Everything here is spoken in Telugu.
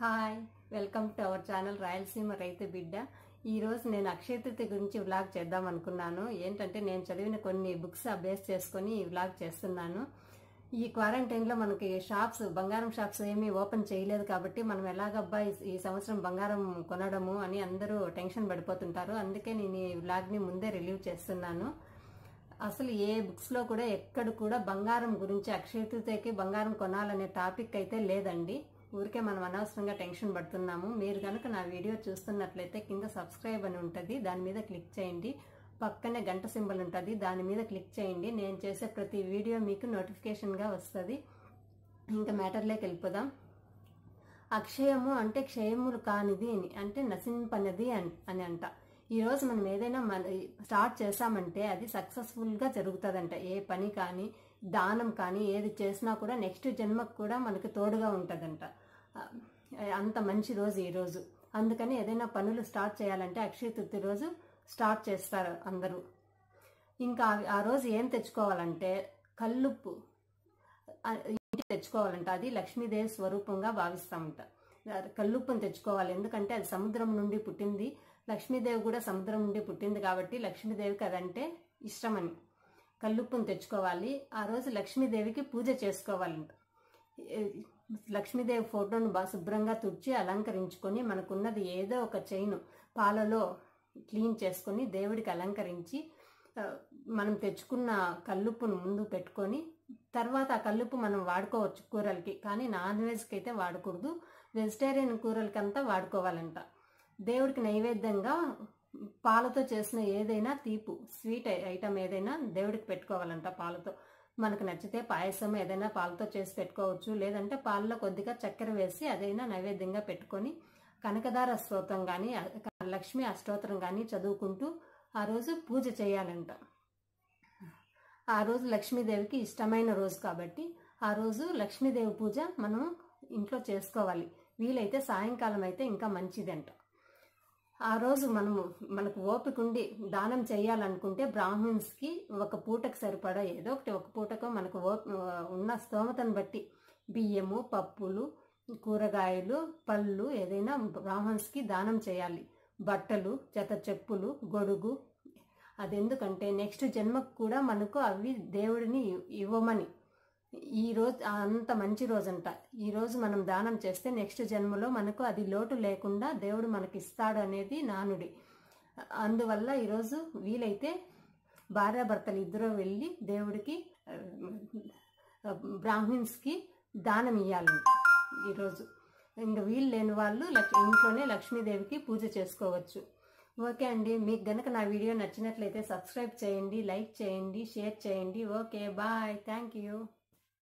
Hi welcome to our channel Rayalaseema రైతు బిడ్డ. ఈరోజు నేను అక్షయతృతి గురించి వ్లాగ్ చేద్దాం అనుకున్నాను. ఏంటంటే నేను చదివిన కొన్ని బుక్స్ బేస్ చేసుకొని ఈ వ్లాగ్ చేస్తున్నాను. ఈ క్వారంటైన్లో మనకి షాప్స్ బంగారం షాప్స్ ఏమీ ఓపెన్ చేయలేదు కాబట్టి మనం ఎలాగబ్బా ఈ- ఈ సంవత్సరం బంగారం కొనడము అని అందరూ టెన్షన్ పడిపోతుంటారు. అందుకే నేను ఈ వ్లాగ్ని ముందే రిలీవ్ చేస్తున్నాను. అసలు ఏ బుక్స్లో కూడా ఎక్కడ కూడా బంగారం గురించి అక్షయతృతికి బంగారం కొనాలనే టాపిక్ అయితే లేదండి. ఊరికే మనం అనవసరంగా టెన్షన్ పడుతున్నాము. మీరు కనుక నా వీడియో చూస్తున్నట్లయితే కింద సబ్స్క్రైబ్ అని ఉంటుంది. దాని మీద క్లిక్ చేయండి. పక్కనే గంట సింబల్ ఉంటుంది. దాని మీద క్లిక్ చేయండి. నేను చేసే ప్రతి వీడియో మీకు నోటిఫికేషన్గా వస్తుంది. ఇంకా మ్యాటర్లోకి వెళ్ళిపోదాం. అక్షయము అంటే క్షయములు కానిది అని అంటే నశింపనిది అని అని అంట. ఈరోజు మనం ఏదైనా మన స్టార్ట్ చేసామంటే అది సక్సెస్ఫుల్గా జరుగుతుందంట. ఏ పని కానీ దానం కానీ ఏది చేసినా కూడా నెక్స్ట్ జన్మకు కూడా మనకు తోడుగా ఉంటుందంట. అంత మంచి రోజు ఈరోజు అందుకని ఏదైనా పనులు స్టార్ట్ చేయాలంటే అక్షయ తృప్తి రోజు స్టార్ట్ చేస్తారు అందరూ. ఇంకా ఆ- రోజు ఏం తెచ్చుకోవాలంటే కల్లుప్పు. ఇంటికి తెచ్చుకోవాలంట. అది లక్ష్మీదేవి స్వరూపంగా భావిస్తామంట. కల్లుప్పుని తెచ్చుకోవాలి. ఎందుకంటే అది సముద్రం నుండి పుట్టింది. లక్ష్మీదేవి కూడా సముద్రం నుండి పుట్టింది కాబట్టి లక్ష్మీదేవికి అదంటే ఇష్టమని. కల్లుప్పుని తెచ్చుకోవాలి. ఆ రోజు లక్ష్మీదేవికి పూజ చేసుకోవాలంట. లక్ష్మీదేవి ఫోటోను బాగా శుభ్రంగా తుడిచి అలంకరించుకొని మనకున్నది ఏదో ఒక చైన్ పాలలో క్లీన్ చేసుకొని దేవుడికి అలంకరించి మనం తెచ్చుకున్న కల్లుప్పును ముందు పెట్టుకొని తర్వాత ఆ కల్లుప్పు మనం వాడుకోవచ్చు కూరలకి. కానీ నాన్ వెజ్కి అయితే వాడకూడదు. వెజిటేరియన్ కూరలకంతా వాడుకోవాలంట. దేవుడికి నైవేద్యంగా పాలతో చేసిన ఏదైనా తీపు స్వీట్ ఐటమ్ ఏదైనా దేవుడికి పెట్టుకోవాలంట పాలతో. మనకు నచ్చితే పాయసం ఏదైనా పాలతో చేసి పెట్టుకోవచ్చు. లేదంటే పాలలో కొద్దిగా చక్కెర వేసి అదైనా నైవేద్యంగా పెట్టుకొని కనకదార స్తోత్రం కానీ లక్ష్మీ అష్టోత్తరం కానీ చదువుకుంటూ ఆ రోజు పూజ చేయాలంట. ఆ రోజు లక్ష్మీదేవికి ఇష్టమైన రోజు కాబట్టి ఆ రోజు లక్ష్మీదేవి పూజ మనం ఇంట్లో చేసుకోవాలి. వీలైతే సాయంకాలం అయితే ఇంకా మంచిదంట. ఆ రోజు మనము మనకు ఓపిక ఉండి దానం చేయాలనుకుంటే బ్రాహ్మణ్స్కి ఒక పూటకు సరిపడా ఏదో ఒకటి ఒక పూటకు మనకు ఓ ఉన్న స్తోమతను బట్టి బియ్యము పప్పులు కూరగాయలు పళ్ళు ఏదైనా బ్రాహ్మణ్స్కి దానం చేయాలి. బట్టలు జత చెప్పులు గొడుగు అది ఎందుకంటే నెక్స్ట్ జన్మకు కూడా మనకు అవి దేవుడిని ఇవ్వమని. ఈ రోజు అంత మంచి రోజంట. ఈరోజు మనం దానం చేస్తే నెక్స్ట్ జన్మలో మనకు అది లోటు లేకుండా దేవుడు మనకి ఇస్తాడు అనేది నానుడి. అందువల్ల ఈరోజు వీలైతే భార్యాభర్తలు ఇద్దరు వెళ్ళి దేవుడికి బ్రాహ్మిన్స్కి దానం ఇవ్వాలి ఈరోజు ఇంకా వీలు లేని వాళ్ళు లక్ష్ ఇంట్లోనే లక్ష్మీదేవికి పూజ చేసుకోవచ్చు. ఓకే అండి మీకు గనక నా వీడియో నచ్చినట్లయితే సబ్స్క్రైబ్ చేయండి లైక్ చేయండి షేర్ చేయండి. Okay bye. Thank you.